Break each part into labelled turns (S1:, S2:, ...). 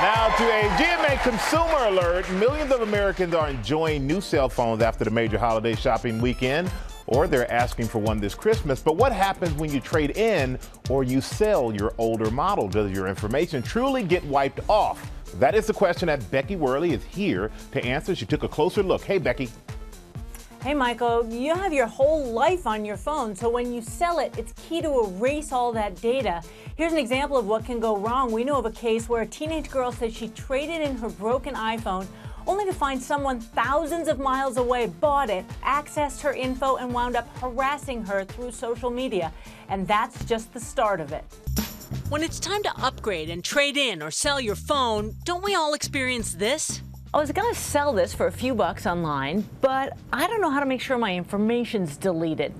S1: Now to a GMA consumer alert. Millions of Americans are enjoying new cell phones after the major holiday shopping weekend, or they're asking for one this Christmas. But what happens when you trade in or you sell your older model? Does your information truly get wiped off? That is the question that Becky Worley is here to answer. She took a closer look. Hey, Becky.
S2: Hey, Michael, you have your whole life on your phone, so when you sell it, it's key to erase all that data. Here's an example of what can go wrong. We know of a case where a teenage girl said she traded in her broken iPhone only to find someone thousands of miles away bought it, accessed her info, and wound up harassing her through social media. And that's just the start of it.
S3: When it's time to upgrade and trade in or sell your phone, don't we all experience this?
S2: I was going to sell this for a few bucks online, but I don't know how to make sure my information's deleted.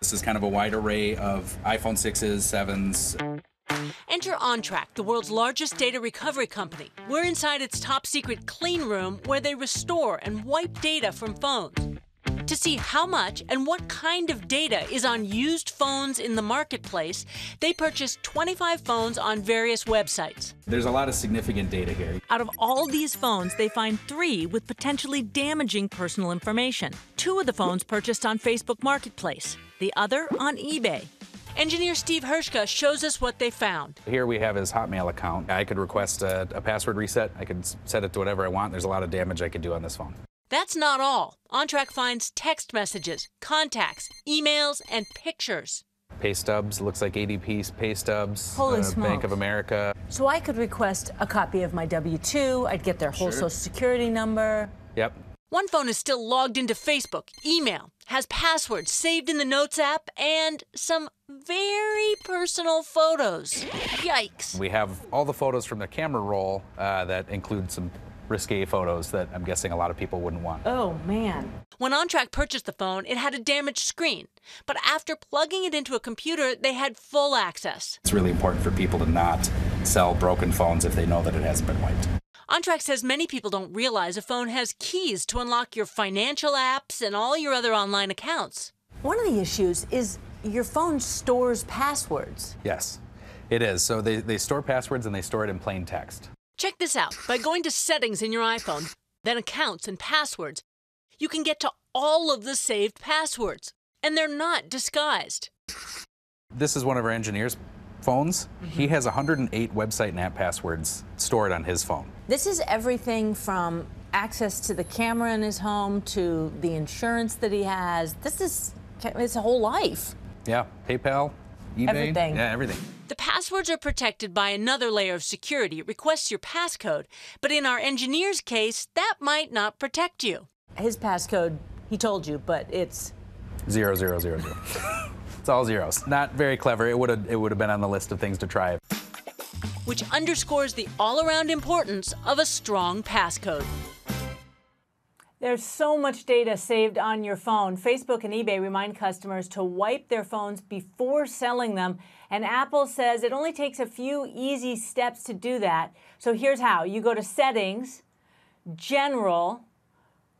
S4: This is kind of a wide array of iPhone 6s, 7s.
S3: Enter OnTrack, the world's largest data recovery company. We're inside its top secret clean room where they restore and wipe data from phones. To see how much and what kind of data is on used phones in the marketplace, they purchased 25 phones on various websites.
S4: There's a lot of significant data here.
S3: Out of all these phones, they find three with potentially damaging personal information. Two of the phones purchased on Facebook Marketplace, the other on eBay. Engineer Steve Hershka shows us what they found.
S4: Here we have his Hotmail account. I could request a, a password reset. I could set it to whatever I want. There's a lot of damage I could do on this phone.
S3: That's not all. OnTrack finds text messages, contacts, emails, and pictures.
S4: Pay stubs, looks like ADP pay stubs.
S2: Holy
S4: uh,
S2: smokes.
S4: Bank of America.
S2: So I could request a copy of my W 2, I'd get their whole
S4: Sure.
S2: social security number.
S4: Yep.
S3: One phone is still logged into Facebook, email, has passwords saved in the Notes app, and some very personal photos. Yikes.
S4: We have all the photos from the camera roll uh, that include some risque photos that I'm guessing a lot of people wouldn't want.
S2: Oh, man.
S3: When OnTrack purchased the phone, it had a damaged screen. But after plugging it into a computer, they had full access.
S4: It's really important for people to not sell broken phones if they know that it hasn't been wiped.
S3: OnTrack says many people don't realize a phone has keys to unlock your financial apps and all your other online accounts.
S2: One of the issues is your phone stores passwords.
S4: Yes, it is. So they, they store passwords and they store it in plain text.
S3: Check this out. By going to settings in your iPhone, then accounts and passwords, you can get to all of the saved passwords. And they're not disguised.
S4: This is one of our engineers' phones. Mm-hmm. He has 108 website and app passwords stored on his phone.
S2: This is everything from access to the camera in his home to the insurance that he has. This is his whole life.
S4: Yeah, PayPal, eBay,
S2: Everything.
S4: yeah, everything.
S3: The passwords are protected by another layer of security. It requests your passcode. But in our engineer's case, that might not protect you.
S2: His passcode, he told you, but it's
S4: Zero, zero, zero, zero. it's all zeros. Not very clever. It would have it would have been on the list of things to try.
S3: which underscores the all around importance of a strong passcode.
S2: There's so much data saved on your phone. Facebook and eBay remind customers to wipe their phones before selling them. And Apple says it only takes a few easy steps to do that. So here's how you go to Settings, General,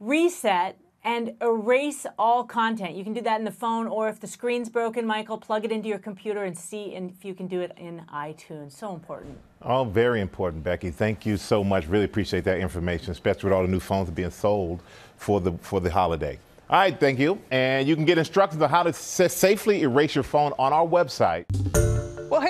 S2: Reset, and erase all content. You can do that in the phone, or if the screen's broken, Michael, plug it into your computer and see if you can do it in iTunes. So important.
S1: Oh, very important, Becky. Thank you so much. Really appreciate that information, especially with all the new phones being sold for the for the holiday. All right, thank you. And you can get instructions on how to safely erase your phone on our website.